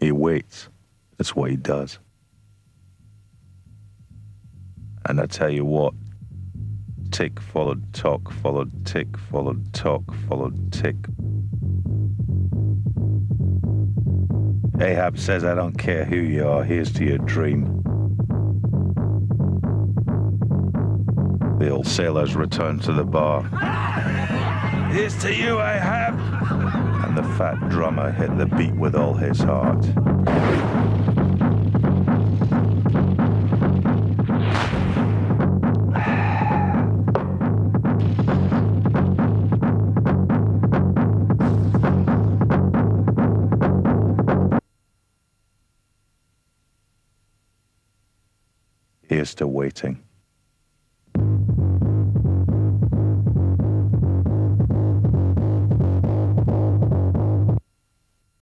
He waits. That's what he does. And I tell you what, tick followed tock, followed tick, followed tock, followed tick. Ahab says, I don't care who you are, here's to your dream. The old sailors returned to the bar. Here's to you, Ahab! Fat drummer hit the beat with all his heart. Here's to waiting.